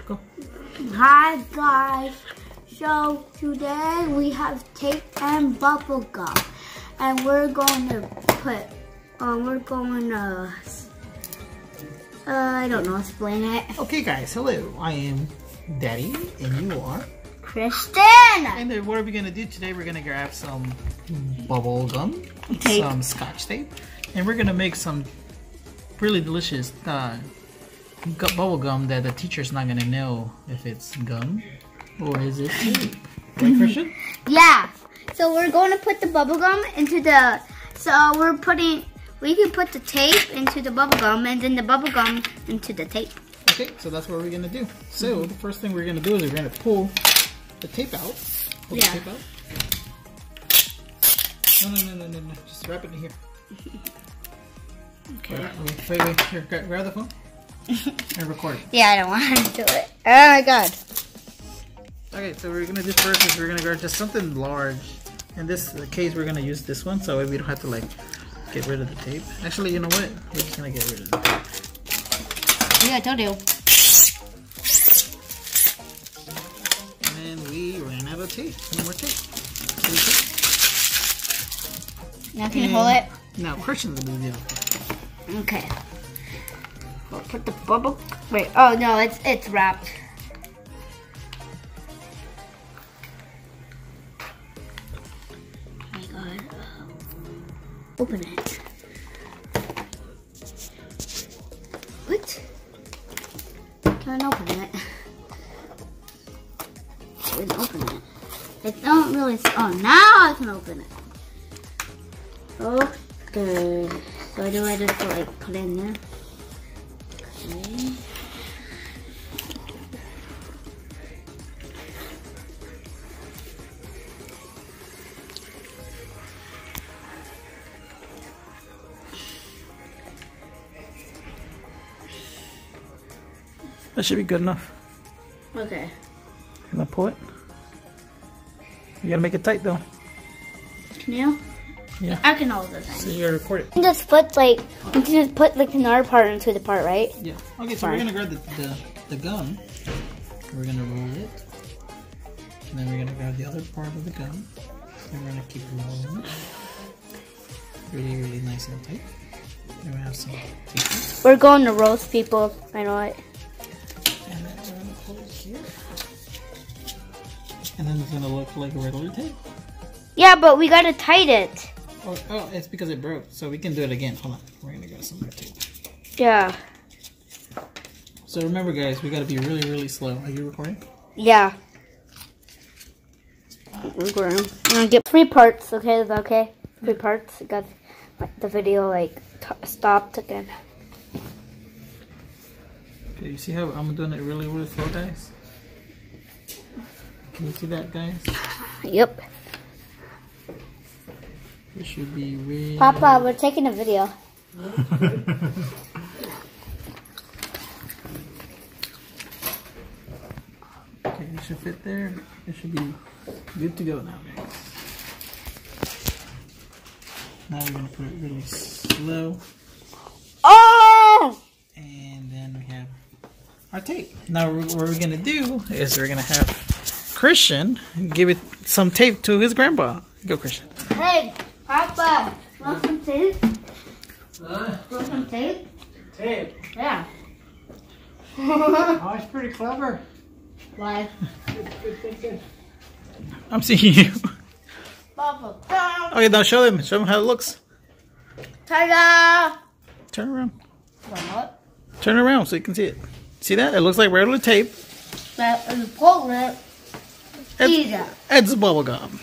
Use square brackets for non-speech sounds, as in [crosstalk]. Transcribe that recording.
Go. Hi guys. So today we have tape and bubble gum, and we're going to put. Um, we're going to. Uh, I don't know. Explain it. Okay, guys. Hello. I am Daddy, and you are. Christian. And then what are we gonna do today? We're gonna grab some bubble gum, Tape. some scotch tape, and we're gonna make some really delicious uh, bubble gum that the teacher's not gonna know if it's gum or is it tape. Right, Christian? Yeah. So we're going to put the bubble gum into the. So we're putting. We can put the tape into the bubble gum, and then the bubble gum into the tape. Okay, so that's what we're gonna do. So the first thing we're gonna do is we're gonna pull the tape out. Pull Yeah. the tape out. No, no, no, no, no, no. Just wrap it in here. Okay. Wait, wait, wait. Here, grab the phone [laughs] and record. Yeah, I don't want to do it. Oh my god. Okay, so we're gonna do first is we're gonna grab just something large. In this case, we're gonna use this one, so we don't have to like get rid of the tape. Actually, you know what? We're just gonna get rid of the tape. Yeah, I told you. And then we ran out of tape. No more tape. See the tape? Now can you hold it? Now, Christian's gonna do the other. Okay. We'll put the bubble. Wait. Oh no, it's it's wrapped. Oh my god. Open it. What? Can't open it. [laughs] Can't open it. It don't really. Oh, now I can open it. Okay. So do I just like put it in there? Okay. That should be good enough. Okay. Can gonna pull it? You gotta make it tight though. Can you? Yeah. I can hold this. So you gotta record it. You can just put like you can just put like another part into the part, right? Yeah. Okay, so Fine. we're gonna grab the, the, the gum. We're gonna roll it. And then we're gonna grab the other part of the gum. And we're gonna keep rolling it. Really, really nice and tight. And we're gonna have some tape. We're going to roast people. I know it. And then we're gonna pull it here. And then it's gonna look like a regular tape. Yeah, but we gotta tight it. Oh, oh, it's because it broke. So we can do it again. Hold on. We're gonna go somewhere too. Yeah. So remember guys, we gotta be really, really slow. Are you recording? Yeah. We're gonna, we're gonna get three parts. Okay, is that okay? Three parts. I got the video like stopped again. Okay, you see how I'm doing it really, really slow, guys? Can you see that, guys? Yep. It should be really... Papa, we're taking a video. [laughs] Okay, it should fit there. It should be good to go now, guys. Now we're gonna put it really slow, Oh! and then we have our tape. Now what we're gonna do is we're gonna have Christian give it some tape to his grandpa. Go, Christian. Hey, Papa, want some tape? Uh, Want some tape? tape. Yeah. Oh, it's pretty clever. Why? I'm seeing you. Papa, come. Okay, now show them. Show them how it looks. Ta-da! Turn around. What? Turn around so you can see it. See that? It looks like regular tape. That is pull it. It's, Eat it's bubble gum.